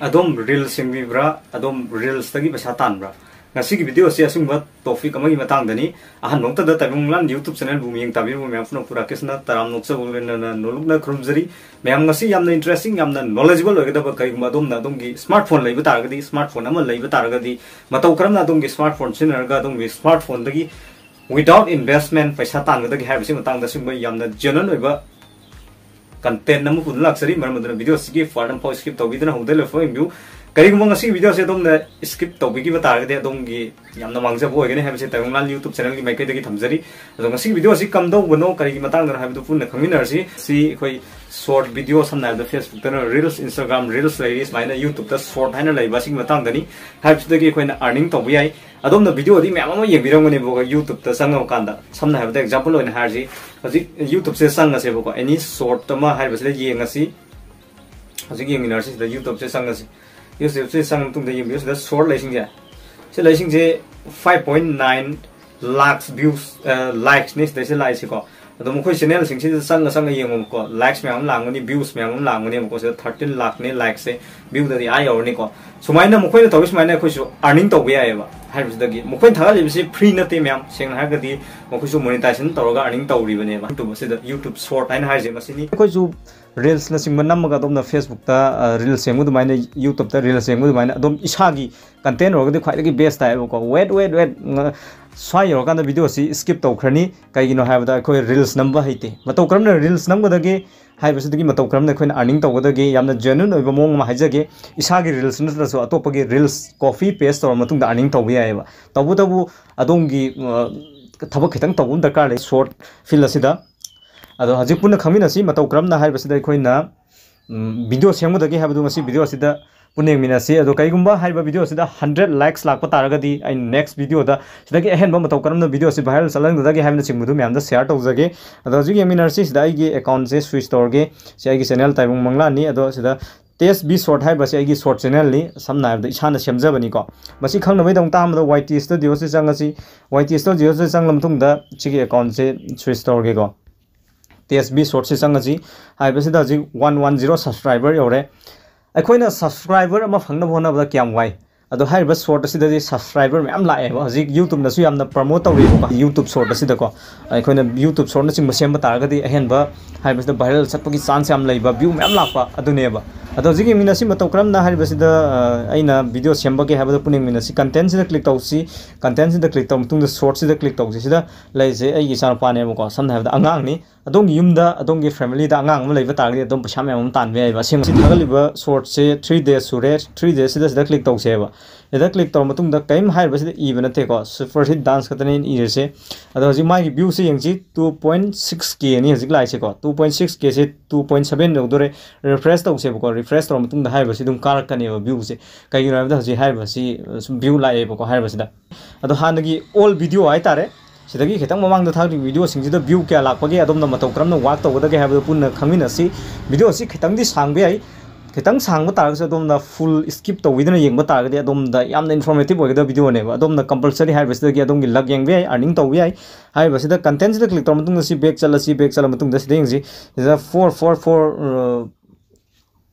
अदम रिल सिंग्रा रिल्सगी पैसा तानब्रा भिडियो असंब टॉपिक अहनोंत तबूंगान यूट्यूब चेनेल बुम तबीबू पूरा कृष्ण तराम नोलुक् खुरुजरी मैम यहाँ इंटरेस्टिंग नॉलेजेबल होगा कहीं स्मार्टफ़ोन लगे स्मार्टफ़ोन लेब लगे कम स्मार्टफ़ोन सिंह स्मार्टफ़ोन विदाउट इनवेस्टमेंट पैसा तानगदी जेनुन pun laksari mar madana video sigi fardam pau skip to bidana hodel fo imbu kari kumang asing video se dom na skip to bigi ba tar ga dom gi yamna mangsa bo gane habe se tayong lan youtube channel gi mai kai dagi thamjari adong asing video si kam do bono kari gi matang dana habe to pun na khaminar si si khoi short 요새 요새 상은 동대 요 요새 소월 레싱제 제 레싱제 5.9 lakhs views likes này, ne se lai se ko तो मुखो संग संग येमको likes ma'am लागनी views ma'am लांगनी मुखो लाख ने like से व्यू ददी आ यवनी को सुमाइना मुखो खुश अर्निंग तो बया एबा हाइस फ्री नते मैम सेंग हा गदी मुखो सु मोनेटाइजेशन तोरगा अर्निंग तौरी यूट्यूब से यूट्यूब शॉर्ट आइन हाइस मसिनी नम गा दोम फेसबुक ता रील्स यूट्यूब रिल्स रील्स सेंग दु माइना कंटेंट रोगदी ख्वाइदगी बेस्ट आएबो वेट वेट वेट स्वाई योरकान वीडियो सी स्किप तौखरनी हाबदा अखोय रील्स नंबर हईते मतौ क्रमना रील्स हाइबसिदगी मतौ अखोयना अर्निंग तौगदगी यामना जेन्युइन ओइबा मोंग मा हाइजगे इसागी रील्स नत्रसु अतोपगी रील्स कॉफ़ी पेस्ट तौर मतुंग अर्निंग तौबा यायबा तौबु तबु थबक खितंग तौबुम दरकार शॉर्ट फिल अदो हजिक पुन खमिनसी मतौ हाइबसिदा अखोयना वीडियो सेंगुदगी हाबदु पुनेंग मिनासी अदो कईगुंबा हाइबा सिदा 100 लाइक्स लाख तारगदी आई नेक्स्ट वीडियो दा सिदागी अहेन मतौ करम से वायरल चलन दगी हाइबन चिंगमुदु म्याम दा शेयर तौजगे से स्विच तौरगे से आईगी चैनल ताइबुंग मंगला नि अदो टेस्ट बी शॉर्ट है बस आईगी शॉर्ट चैनल नि समना हाइबदा इसाना सेमजबनी को मसी दा वाईटी स्टूडियो से चंगसी वाईटी स्टूडियो से चंगलम तुंग दा चिगी से स्विच तौरगेको टेस्ट बी शॉर्ट से चंगसी हाइबसिदा जी 110 सब्सक्राइबर योरे अखोना सब्सक्राइबर अमा फंगना होना क्या वाई अदो हाइब शॉर्ट असिदि सब्सक्राइबर मैम लाए हजिक यूट्यूब नसु यामना प्रमोट तौरीबको यूट्यूब शॉर्ट असिदको अखोना यूट्यूब शॉर्ट नचिंग सेम तारगदि अहेनब हाइबसिदा वायरल चटपगी चांस याम लैबा व्यू मैम लापा मतौ अइना वीडियो हाइबदा पुनिंग मिनसी कंटेंट सिदा क्लिक तौसी कंटेंट सिदा क्लिक तौ मतुंग शॉर्ट सिदा क्लिक तौसी सिदा लैसे अइगी साना पानेबको समना हाइबदा अंगांगनी अदोंगी युमदा अदोंगी फैमिली अंगांग अदों पैसा मैम सेम सि थागलिबा शॉर्ट से 3 डेज़ सुरे 3 डेज़ सिदा सिदा क्लिक तौसेबा इधर क्लिक तौर मतुंग कईम इब नतेको सुपर हिट डांस खतने हजी मागी व्यू से यंगजी 2.6 के नि हजी लाइसेको 2.6 के से 2.7 यौदोरे रिफ्रेश तौसेबको रिफ्रेश रिफ्रेस तौर मतलब हम कारकने व्यूसे कई व्यू लाइबको अब हाँ की ओल वीडियो है तारे सिदी खेत ममान वीडियोसीद व्यू क्या लापे अद क्रम वाक तौदे पुनः खानी वीडियो से खेत सांब ये खेत सांब तारम फुल स्कीप तौदा येंब तारे अम इनफॉर्मेटिव होगा वीडियोने अम कंपलसरी है अम लग ये अर्निंग तब ये है कंटेंट से क्लिक तौर मतलब बेग चल बेग चल मतलब four four four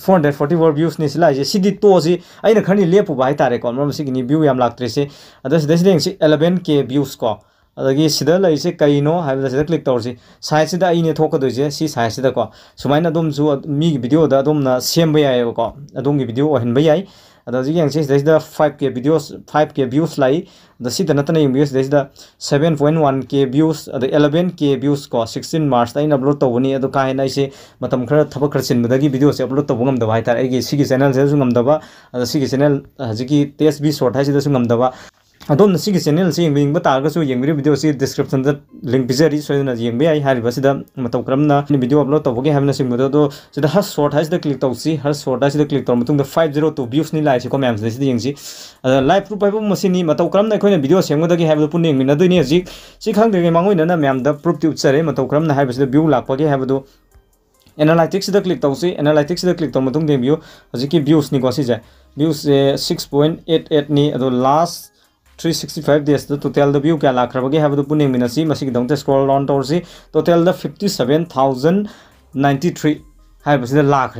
four hundred forty four ꯚ꯭ꯌꯨꯁꯅꯤ ꯁꯤ ꯂꯥꯛꯏꯁꯦ ꯁꯤꯗꯤ ꯇꯣꯁꯤ ꯑꯩꯅ ꯈꯔꯗꯤ ꯂꯦꯞꯄꯨꯕ ꯍꯥꯏꯇꯥꯔꯦꯀꯣ ꯃꯔꯝ ꯁꯤꯒꯤꯅꯤ ꯚ꯭ꯌꯨ ꯌꯥꯝ ꯂꯥꯛꯇ꯭ꯔꯤꯁꯦ ꯑꯗ ꯁꯤꯗ ꯁꯤꯗ ꯌꯦꯡꯁꯤ ꯑꯦꯂꯕꯦꯟ ꯀꯦ ꯚ꯭ꯌꯨꯁ ꯀꯣ ꯑꯗꯒꯤ ꯁꯤꯗ ꯂꯩꯔꯤꯁꯦ ꯀꯩꯅꯣ ꯍꯥꯏꯕꯗ ꯁꯤꯗ ꯀ꯭ꯂꯤꯛ ꯇꯧꯔꯁꯤ ꯁꯥꯏꯠꯁꯤꯗ ꯑꯩꯅ ꯊꯣꯛꯀꯗꯣꯏꯁꯦ ꯁꯤ ꯁꯥꯏꯠꯁꯤꯗꯀꯣ ꯁꯨꯃꯥꯏꯅ ꯑꯗꯣꯝꯁꯨ ꯃꯤꯒꯤ ꯚꯤꯗꯤꯑꯣꯗ ꯑꯗꯣꯝꯅ ꯁꯦꯝꯕ ꯌꯥꯏꯑꯕꯀꯣ ꯑꯗꯣꯝꯒꯤ ꯚꯤꯗꯤꯑꯣ ꯑꯣꯏꯍꯟꯕ ꯌꯥꯏ अदा जी yang sis da 5k videos 5k views lai da si da natana yung views da 7.1k views da 11k views ko 16 march da in upload to ni ado kai na ise matam khara thaba khara sin da gi video se upload to ngam da bai tar ai gi sigi channel se su ngam da ba da sigi channel haji ki test bi short hai si da su ngam da ba अदोम सिगी channel से यंग तारगसु यंगरी video से description द link पिजरी सोयना यंग बे हारि बसिदा मतौ क्रमना वीडियो अपलोड तबगे हाबना सिंगदो दो सिदा हर शॉर्ट हाइस द क्लिक तौसी हर शॉर्ट हाइस द क्लिक मतुंग द 502 व्यूज़ नि लाइ से को मैम से यंगसी लाइव प्रूफ पाइबो मसिनी मतौ क्रमना खोइना वीडियो सेंगदगी हाबदो पुन यंग मिना दुनि हजि सि खांगदगे मांगोइना मैम द प्रूफ ट्यूब चरे मतौ क्रमना हाइबसिदा व्यू लापगे हाबदो एनालाइटिक्स क्लिक तौसी एनालाइटिक्स क्लिक तौ मतुंग दे व्यू हजि की व्यूज़ नि को सि जाय व्यूज़ 6.88 नि अदो last 365 days the total the view kya lakh rabage have the puning minasi masik dong te scroll on towards si total the 57093 hai basi the lakh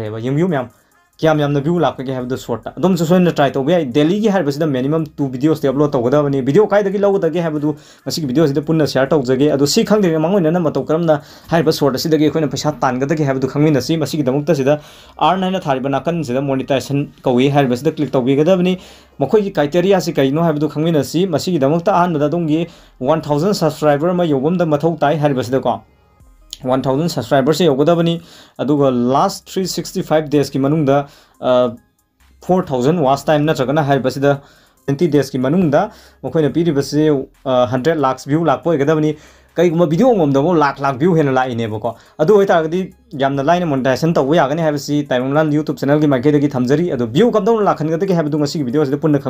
क्या यामना व्यू लाके है शॉर्ट अदम सोन ट्राई तब याई डेली की है minimum two videos upload कायदगी लौगदगे है वीडियो से पुनः शेयर तौजगे अदो सी खंगे मंगोइना मतौ है शॉर्ट से अखोना पैसा तानगदगे है मसीदमक्त आर्न है थारीब नाकन से मोनिटाइजेशन कौई है क्लिक तौबीगदबनी मखोई क्राइटेरिया से कईनो है खंगमिनसी मसीदमक्त Ahmad one thousand subscriber one thousand subscriber से योगदबनी last three sixty five days की मनुंग फोर थाउज़ेंड वाच टाइम नगना ट्वेंटी डेज़ की मनुंग मखोई पीरीबसे हंड्रेड लाख व्यू लापगदबनी कईगुम गमदमो लाख लाख व्यू हेन लाइनेबको अदु होइतागदी यामना लाइन मोनेटाइजेशन तब यागने ताइमलान यूट्यूब चैनल की माइकेदगी थमजरी हाबदु ngasi वीडियो से पुनः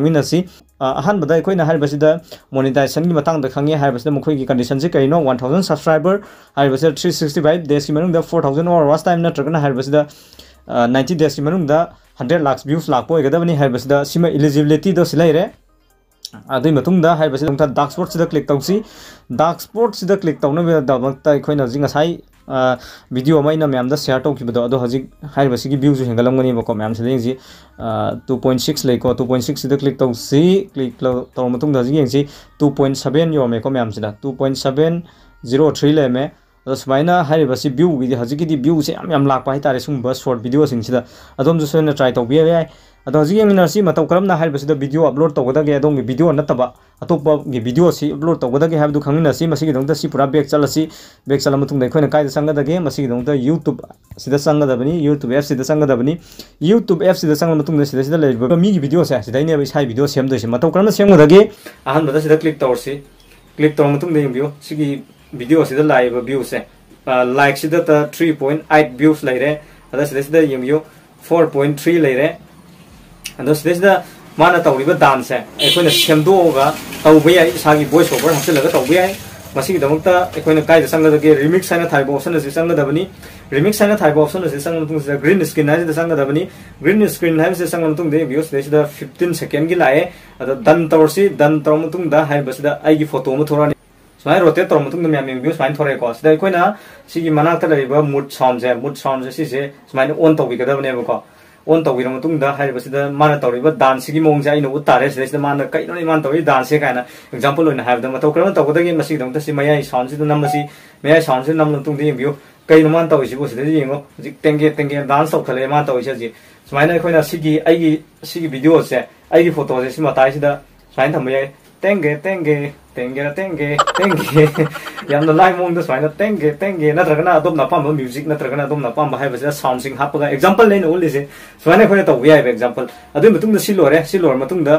बदा कोइना हारबसिदा मोनेटाइजेशन की खंगे हारबसिदा मखोई की कंडीशन से कइनो 1000 सब्सक्राइबर हारबसिदा 365 डेज़ की मनुंग 4000 और वाच टाइम नत्रगना हारबसिदा 90 डेज़ की मनुंग 100 लाख व्यूज़ लाखपो गदबनी हारबसिदा अदुई स्पॉट सिदा क्लिक तौसी डार्क स्पॉट सिदा क्लिक तौना दमक्ता अखोइना जिंग असai वीडियो मैंने मैम हजिक हाइबसिगी व्यूज़ हेंगलमगनीबको मैम से येंसी 2.6 लेको 2.6 सिदा क्लिक तौसी क्लिक तौर हजिक येंसी 2.7 योमेको मैम सिदा 2.703 लेमे अदो से हजी यंगिनरसी मतौ करमना हाइबसिदा वीडियो अपलोड तौगदगे अदोंगे वीडियो नतबा अतोप गी वीडियो सी अपलोड मसिगी दोंगदा सी पूरा बैक चला मतुंग दै खोइना कायदा संगदगे मसिगी दोंगदा यूट्यूब सिदा संगदबनी यूट्यूब एप सिदा संगदबनी यूट्यूब एप सिदा संग मतुंग सिदा सिदा लेबो मी गी वीडियो से सिदा ने साइ वीडियो सेम दोसे मतौ करमना सेमगदगे अहन बदा सिदा क्लिक तौरसी क्लिक तौर मतुंग दे यंबियो सिगी वीडियो सिदा लाइव व्यू से लाइक सिदा 3.8 व्यूज लेरे अदा सिदा सिदा यंबियो 4.3 लेरे ꯑꯗꯣ ꯁꯤꯗꯩꯁꯤꯗ ꯃꯥꯅ ꯇꯧꯔꯤꯕ ꯗꯥꯟꯁꯁꯦ ꯑꯩꯈꯣꯏꯅ ꯁꯦꯝꯗꯣꯛꯑꯒ ꯇꯧꯕ ꯌꯥꯏ ꯏꯁꯥꯒꯤ ꯚꯣꯏꯁ ꯑꯣꯚꯔ ꯍꯥꯞꯆꯤꯜꯂꯒ ꯇꯧꯕ ꯌꯥꯏ ꯃꯁꯤꯒꯤꯗꯃꯛꯇ ꯑꯩꯈꯣꯏꯅ ꯀꯥꯏꯗ ꯆꯪꯒꯗꯒꯦ ꯔꯤꯃꯤꯛꯁ ꯍꯥꯏꯅ ꯊꯥꯔꯤꯕ ꯑꯣꯞꯁꯟ ꯑꯁꯤ ꯆꯪꯒꯗꯕꯅꯤ ꯔꯤꯃꯤꯛꯁ ꯍꯥꯏꯅ ꯊꯥꯔꯤꯕ ꯑꯣꯞꯁꯟ ꯑꯁꯤ ꯆꯪꯕ ꯃꯇꯨꯡꯁꯤꯗ ꯒ꯭ꯔꯤꯟ ꯁ꯭ꯀ꯭ꯔꯤꯟ ꯍꯥꯏꯁꯤꯗ ꯆꯪꯒꯗꯕꯅꯤ ꯒ꯭ꯔꯤꯟ ꯁ꯭ꯀ꯭ꯔꯤꯟ ꯍꯥꯏꯕꯁꯤ ꯆꯪꯕ Selain rote trom tung demi ami biu selain tore ko. Sedai koi na si ki mana tala biu mood sound je mood sound je si je selain on tau bi kada bane ko. On tau bi rom tung da hai basi da mana tau biu dance ki mong jai no utare sedai sedai mana kai no mana tau biu dance kai na example loin hai da ma tau kra tau ko da ki masi dong ta si maya sound si da nam si maya sound si nam tung demi biu kai no mana tau si bu sedai yingo jik tenge tenge dance tau kale mana tau si ji. Selain koi na si ki ai ki si ki video je ai ki photo je si ma tai si da selain tham biu tenge tenge 땡게나 땡게 땡게 ꯌꯥꯝꯅ ꯂꯥꯏꯕ ꯃꯑꯣꯡꯗ ꯁꯨꯃꯥꯏꯅ ꯇꯦꯡꯒꯦ ꯇꯦꯡꯒꯦ ꯅꯠꯇ꯭ꯔꯒꯅ ꯑꯗꯣꯝꯅ ꯑꯄꯥꯝꯕ music ꯅꯠꯇ꯭ꯔꯒꯅ ꯑꯗꯣꯝꯅ ꯑꯄꯥꯝꯕ ꯍꯥꯏꯕꯁꯤꯗ ꯁꯥꯎꯟꯁꯤꯡ ꯍꯥꯞꯄꯒ ꯑꯦꯛꯖꯥꯝꯄꯜ ꯂꯩꯅ ꯎꯠꯂꯤꯁꯦ ꯁꯨꯃꯥꯏꯅ ꯑꯩꯈꯣꯏꯅ ꯇꯧꯕ ꯌꯥꯏꯕ ꯑꯦꯛꯖꯥꯝꯄꯜ ꯑꯗꯨꯒꯤ ꯃꯇꯨꯡꯗ ꯁꯤ ꯂꯣꯏꯔꯦ ꯁꯤ ꯂꯣꯏꯔ ꯃꯇꯨꯡꯗ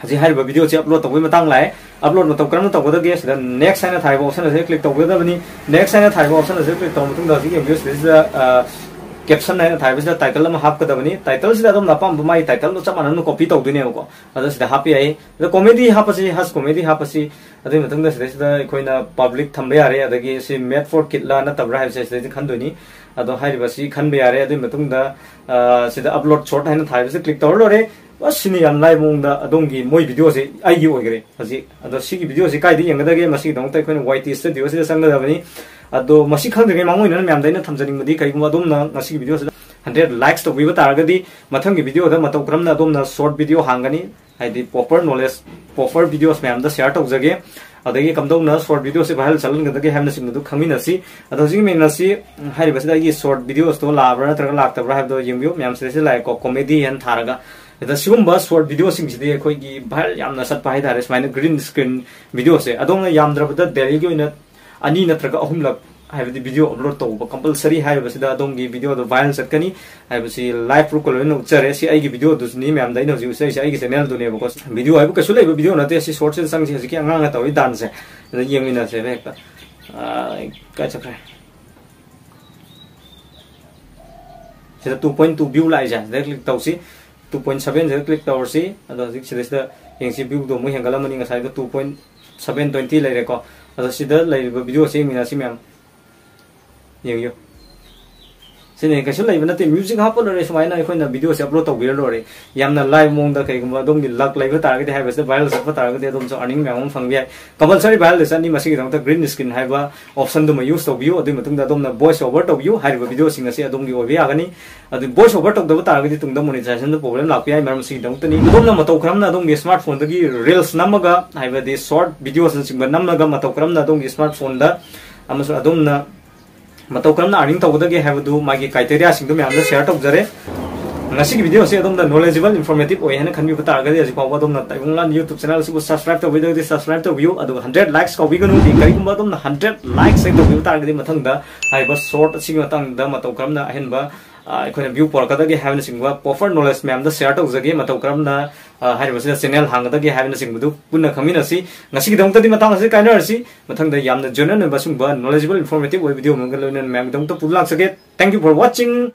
ꯍꯧꯖꯤꯛ ꯍꯥꯏꯔꯤꯕ ꯚꯤꯗꯤꯑꯣꯁꯦ ꯑꯞꯂꯣꯗ ꯇꯧꯕꯒꯤ ꯃꯇꯥꯡ ꯂꯥꯛꯑꯦ ꯑꯞꯂꯣꯗ ꯃꯇꯧ ꯀꯔꯝꯅ ꯇꯧꯒꯗꯒꯦ ꯁꯤꯗ ꯅꯦꯛꯁ ꯍꯥꯏꯅ ꯊꯥꯔꯤꯕ ꯑꯣꯞꯁꯟ ꯑꯁꯤ ꯀ꯭ꯂꯤꯛ ꯇꯧꯒꯗꯕꯅꯤ ꯅꯦꯛꯁ ꯍꯥꯏꯅ ꯊꯥꯔꯤꯕ ꯑꯣꯞꯁꯟ ꯑꯁꯤ ꯀ꯭ꯂꯤꯛ ꯇꯧꯔ ꯃꯇꯨꯡꯗ ꯍꯧꯖꯤꯛ ꯑꯦꯝ ꯌꯨ ꯁꯤꯗꯩꯁꯤꯗ कैप्शन है था इसलिए टाइटल में हाफ़ कर दबनी टाइटल से ज़्यादा नापाम बुमाई टाइटल में चमान कॉपी तौदी है को अदर से हाफ़ आए कॉमेडी हाफ़ ऐसी हास कॉमेडी हाफ़ से इधर कोई ना पब्लिक थम भी आ रहे अदर की फॉर किला ना तब रहा है इसलिए खान दुनी अदर हाई अपलोड छोटा है ना था इसे क्लिक तोड़ लो रे बस नहीं अनलाइव होंगा अदोंगी मोई वीडियो से आई कई दिन यंगदा के मशीन दोंग वाइटी इससे से संग हंड्रेड लाइक्स तौब तारगदीद मतों क्रम शोर्ट भिडियो हांगनी पोपर नोलेज पोपर भिडियो मैम शेयर तौजे अगर कमदों शोर्ट भिडियो से भाई चलनगे है खासी मेनसी शोर्ट भिडियो तो लाब नग लाब मैम से लाइको कॉमेडी हेन थारग अब शोर्ट भिडियो अखोई भाई चत है सुमायन ग्रीन स्क्रीन भिडियो से अद्रब्द daily khoi gi bhal yamna sat pai dare smaina green screen video se adong na yam drabada daily gi na ani na traga ahum lak हाइबदी video upload तौब compulsory हाइबसिदा अदोंगी video दो viral चटकनी हाइबसी live proof कोलोन उच्चरे सी आइगी वीडियो दुसनी मैम दैनो जी उसे सी आइगी चैनल दुने बको वीडियो हाइबु कसु लेबो वीडियो नते सी शॉर्ट से संग सी की अंगा तौई डांस है यंगिना से बेक का चक्रे sida 2.2 view lai ja da click tau si 2.7 da click tau si ado sik sida sida yang si view do mu hang galam ni ngasai do 2.720 lai ꯑꯗꯣ ꯁꯤꯗ ꯂꯩꯔꯤꯕ ꯚꯤꯗꯤꯑꯣꯁꯤ ꯌꯦꯡꯃꯤꯟꯅꯁꯤ ꯃꯌꯥꯝ ꯌꯦꯡꯕꯤꯌꯨ सिने कैसे नाते म्यूज़िक हापलोरे सूमायना विडियो से अपलोड तौर तो लोरे लाइव मोद कहीं लक लगे तारगे है भाईल सब तारगे अर्निंग मैम फंग कंपलसरी भाईल चीनी ग्रीन स्क्रीन है ऑप्शन यूज़ तौर तो अदा वोस ओवर तौर तो विडियो सिंगी वोस ओवर तौब तारगे तुम मोनीटाइजन प्रॉब्लम लाख है मैं मत क्रमग स्मार्टफ़ोन रील्स नमगर शॉर्ट विडियो नमग क्रम smartphone ba tar ga de tung da monetization da problem lak pi ai maram si dong ta ni dom na ma to kram na dom gi smartphone da gi reels namaga ha ba de short videos ꯑꯩꯈꯣꯏꯅ view ꯄꯣꯔꯛꯀꯗꯒꯦ ꯍꯥꯏꯕꯅꯆꯤꯡꯕ proper knowledge ꯃꯌꯥꯝꯗ share ꯇꯧꯖꯒꯦ ꯃꯇꯧ ꯀꯔꯝꯅ ꯍꯥꯏꯔꯤꯕꯁꯤꯗ channel ꯍꯥꯡꯒꯗꯒꯦ ꯍꯥꯏꯕꯅꯆꯤꯡꯕꯗꯨ ꯄꯨꯟꯅ ꯈꯪꯃꯤꯟꯅꯁꯤ ꯉꯁꯤꯒꯤꯗꯃꯛꯇꯗꯤ ꯃꯇꯥꯡ ꯑꯁꯤ ꯀꯥꯏꯅꯔꯁꯤ ꯃꯊꯪꯗ ꯌꯥꯝꯅ ꯖꯦꯅꯔꯦꯜ ꯑꯣꯏꯕ ꯁꯨꯝꯕ ꯅꯣꯂꯦꯖꯦꯕꯜ ꯏꯟꯐꯣꯔꯃꯦꯇꯤꯕ ꯑꯣꯏꯕ ꯚꯤꯗꯤꯑꯣ ꯑꯃꯒ ꯂꯣꯏꯅꯅ ꯃꯌꯥꯝꯒꯤꯗꯃꯛꯇ ꯄꯨꯕ ꯂꯥꯛꯆꯒꯦ ꯊꯦꯡꯛ ꯌꯨ ꯐꯣꯔ ꯋꯥꯆꯤꯡ